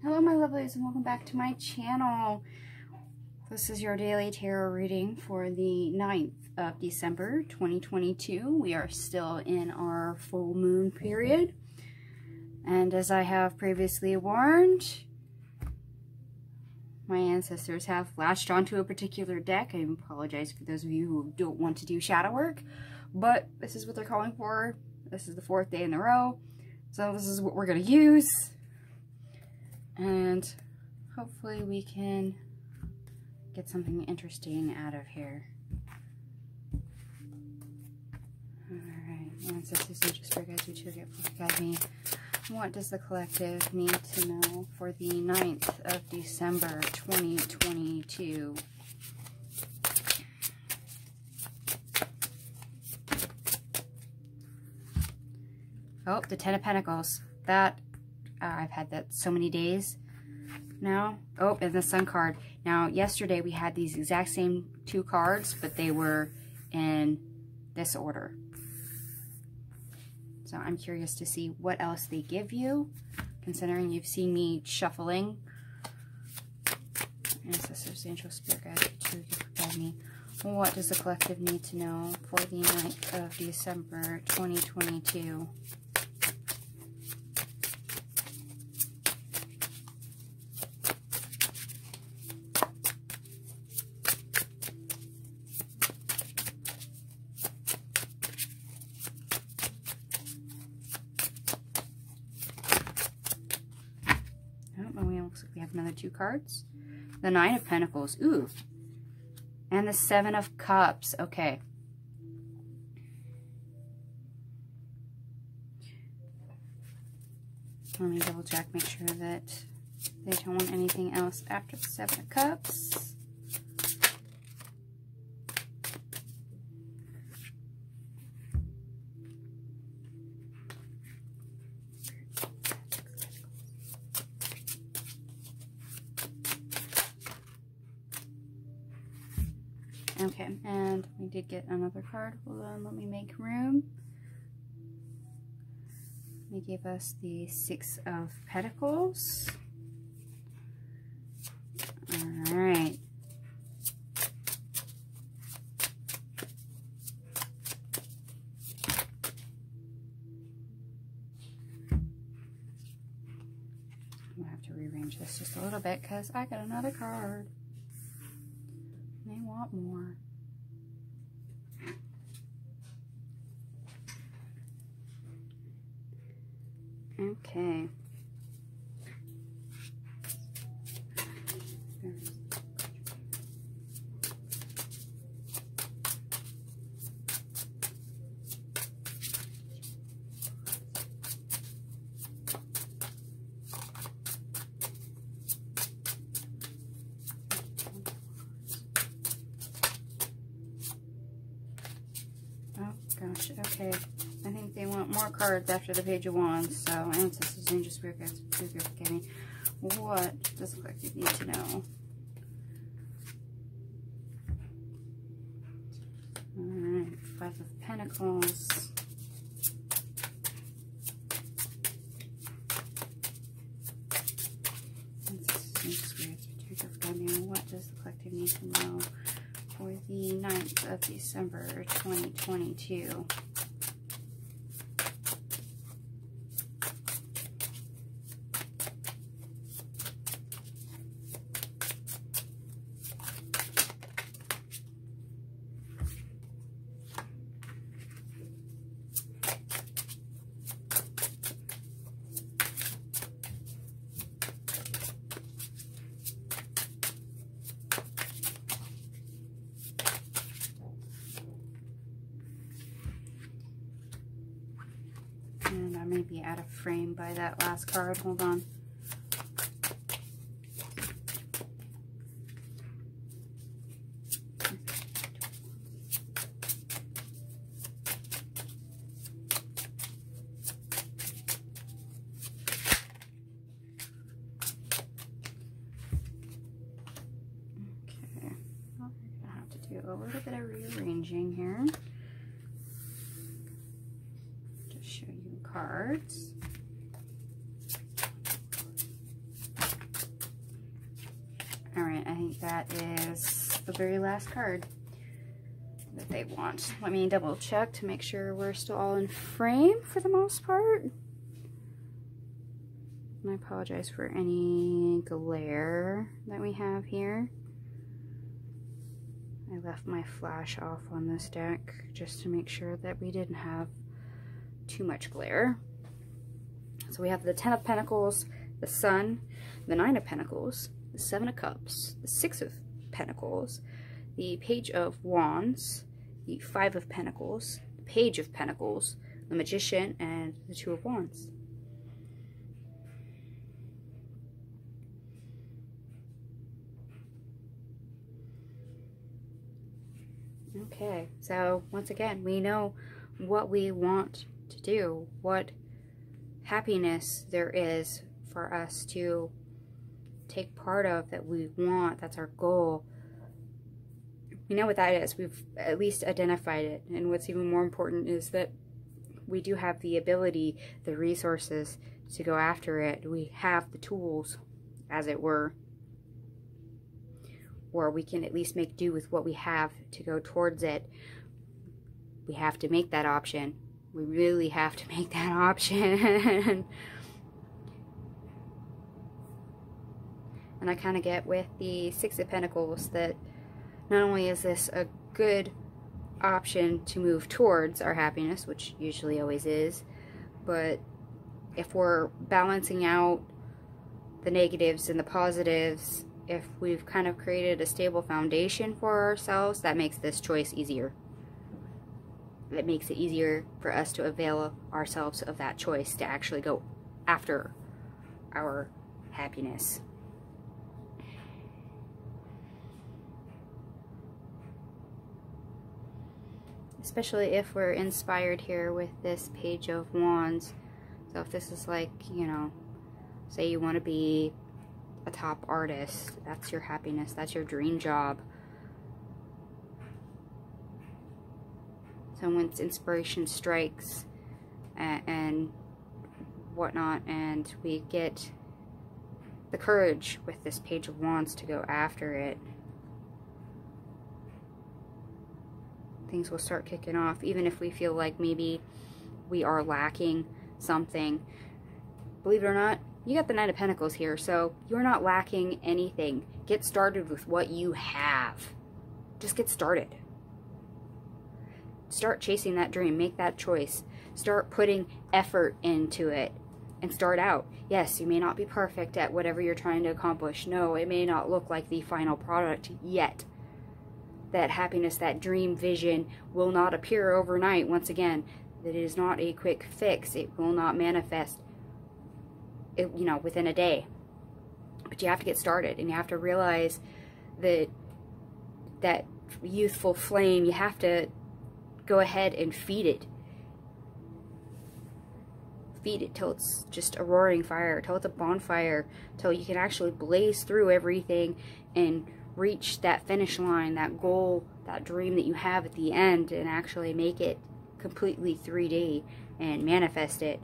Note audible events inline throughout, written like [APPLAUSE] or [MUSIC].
Hello my lovelies and welcome back to my channel. This is your daily tarot reading for the 9th of December 2022. We are still in our full moon period. And as I have previously warned, my ancestors have latched onto a particular deck. I apologize for those of you who don't want to do shadow work, but this is what they're calling for. This is the fourth day in a row. So this is what we're going to use and hopefully we can get something interesting out of here. Alright, ancestors just guys who took it, guide me. What does the collective need to know for the 9th of December 2022? Oh, the Ten of Pentacles. That uh, I've had that so many days now. Oh, and the Sun card. Now, yesterday we had these exact same two cards, but they were in this order. So I'm curious to see what else they give you, considering you've seen me shuffling. Ancestors, angel, spirit guides, to guide me. What does the collective need to know for the 9th of December 2022? looks like we have another two cards. The Nine of Pentacles. Ooh. And the Seven of Cups. Okay. Let me double check, make sure that they don't want anything else after the Seven of Cups. Okay, and we did get another card. Hold on, let me make room. They gave us the Six of Pentacles. Alright. I'm going to have to rearrange this just a little bit because I got another card want more. Okay. Gosh, okay. I think they want more cards after the Page of Wands, so Ancestors, Angel Spirit Guides, please forgive me. What does the collective need to know? Alright, Five of Pentacles. What does the collective need to know? for the 9th of December 2022. And I may be out of frame by that last card. Hold on. Okay, well, we're gonna have to do a little bit of rearranging here. Cards. All right, I think that is the very last card that they want. Let me double check to make sure we're still all in frame for the most part. And I apologize for any glare that we have here. I left my flash off on this deck just to make sure that we didn't have too much glare. So we have the Ten of Pentacles, the Sun, the Nine of Pentacles, the Seven of Cups, the Six of Pentacles, the Page of Wands, the Five of Pentacles, the Page of Pentacles, the Magician, and the Two of Wands. Okay, so once again, we know what we want to do, what happiness there is for us to take part of that we want, that's our goal. We know what that is. We've at least identified it. And what's even more important is that we do have the ability, the resources to go after it. We have the tools, as it were, or we can at least make do with what we have to go towards it. We have to make that option. We really have to make that option. [LAUGHS] and I kind of get with the Six of Pentacles that not only is this a good option to move towards our happiness, which usually always is, but if we're balancing out the negatives and the positives if we've kind of created a stable foundation for ourselves, that makes this choice easier. It makes it easier for us to avail ourselves of that choice to actually go after our happiness. Especially if we're inspired here with this Page of Wands. So if this is like, you know, say you want to be a top artist. That's your happiness. That's your dream job. So once inspiration strikes and, and whatnot, and we get the courage with this Page of Wands to go after it, things will start kicking off, even if we feel like maybe we are lacking something. Believe it or not, you got the Knight of Pentacles here, so you're not lacking anything. Get started with what you have. Just get started. Start chasing that dream. Make that choice. Start putting effort into it and start out. Yes, you may not be perfect at whatever you're trying to accomplish. No, it may not look like the final product yet. That happiness, that dream vision will not appear overnight. Once again, that it is not a quick fix. It will not manifest it, you know, within a day. But you have to get started and you have to realize that that youthful flame, you have to go ahead and feed it. Feed it till it's just a roaring fire, till it's a bonfire, till you can actually blaze through everything and reach that finish line, that goal, that dream that you have at the end and actually make it completely 3D and manifest it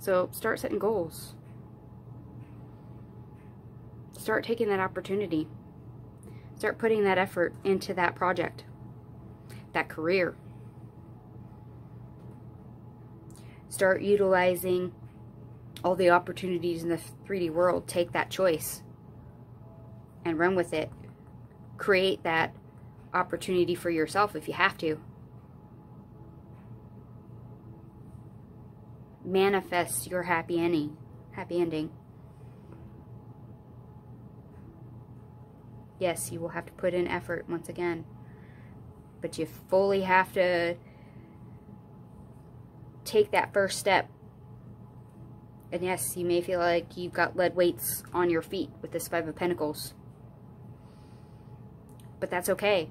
So start setting goals. Start taking that opportunity. Start putting that effort into that project, that career. Start utilizing all the opportunities in the 3D world. Take that choice and run with it. Create that opportunity for yourself if you have to. manifest your happy ending. Happy ending. Yes, you will have to put in effort once again. But you fully have to take that first step. And yes, you may feel like you've got lead weights on your feet with this Five of Pentacles. But that's okay.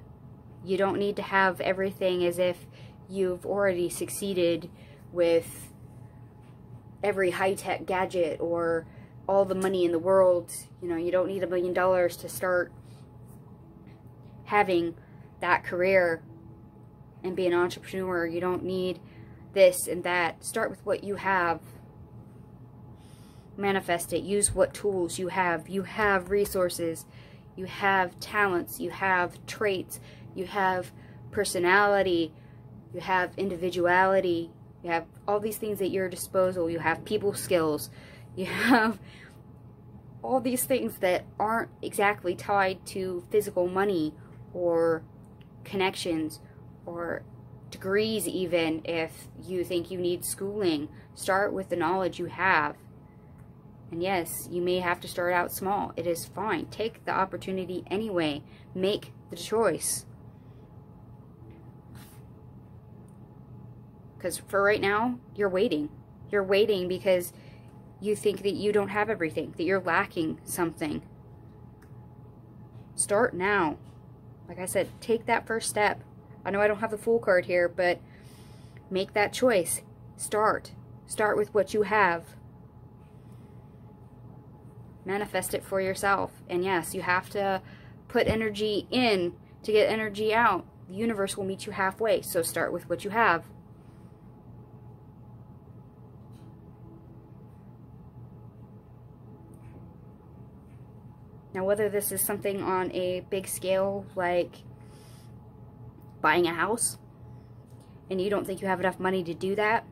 You don't need to have everything as if you've already succeeded with every high-tech gadget or all the money in the world. You know, you don't need a million dollars to start having that career and be an entrepreneur. You don't need this and that. Start with what you have. manifest it. Use what tools you have. You have resources. You have talents. You have traits. You have personality. You have individuality. You have all these things at your disposal. You have people skills. You have all these things that aren't exactly tied to physical money or connections or degrees even if you think you need schooling. Start with the knowledge you have. And yes, you may have to start out small. It is fine. Take the opportunity anyway. Make the choice. Because for right now, you're waiting. You're waiting because you think that you don't have everything, that you're lacking something. Start now. Like I said, take that first step. I know I don't have the full card here, but make that choice. Start. Start with what you have. Manifest it for yourself. And yes, you have to put energy in to get energy out. The universe will meet you halfway, so start with what you have. Now, whether this is something on a big scale, like buying a house, and you don't think you have enough money to do that,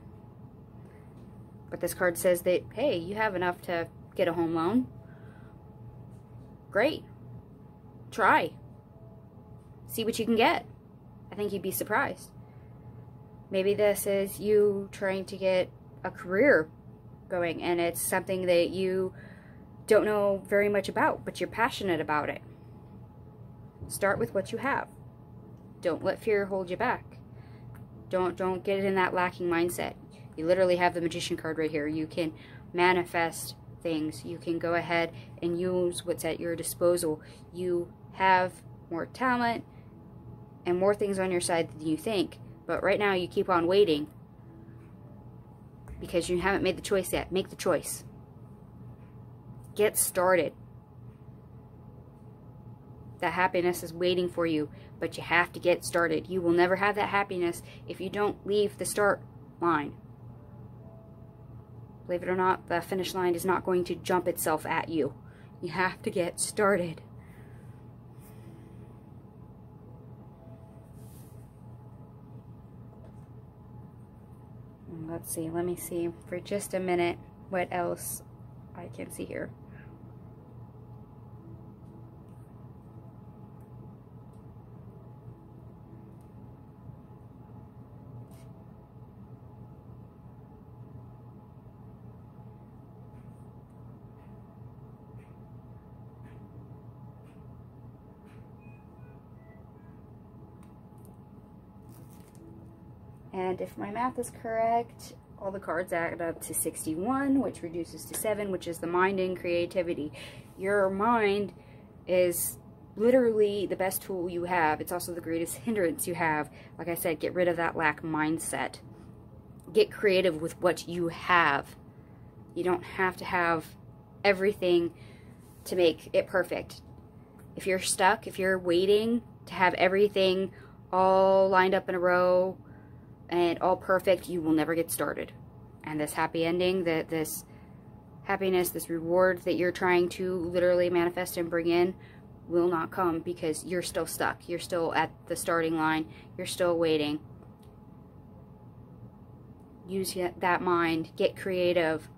but this card says that, hey, you have enough to get a home loan, great. Try. See what you can get. I think you'd be surprised. Maybe this is you trying to get a career going, and it's something that you don't know very much about, but you're passionate about it. Start with what you have. Don't let fear hold you back. Don't don't get in that lacking mindset. You literally have the magician card right here. You can manifest things. You can go ahead and use what's at your disposal. You have more talent and more things on your side than you think. But right now you keep on waiting because you haven't made the choice yet. Make the choice. Get started. That happiness is waiting for you, but you have to get started. You will never have that happiness if you don't leave the start line. Believe it or not, the finish line is not going to jump itself at you. You have to get started. Let's see, let me see for just a minute what else I can see here. And if my math is correct, all the cards add up to 61, which reduces to 7, which is the mind and creativity. Your mind is literally the best tool you have. It's also the greatest [LAUGHS] hindrance you have. Like I said, get rid of that lack mindset. Get creative with what you have. You don't have to have everything to make it perfect. If you're stuck, if you're waiting to have everything all lined up in a row, and all perfect, you will never get started. And this happy ending, that this happiness, this reward that you're trying to literally manifest and bring in will not come because you're still stuck. You're still at the starting line. You're still waiting. Use that mind. Get creative.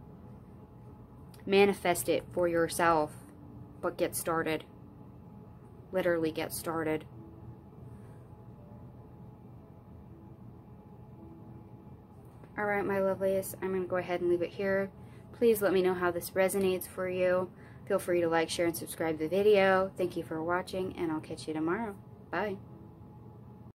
Manifest it for yourself. But get started. Literally get started. Alright, my loveliest, I'm going to go ahead and leave it here. Please let me know how this resonates for you. Feel free to like, share, and subscribe the video. Thank you for watching, and I'll catch you tomorrow. Bye.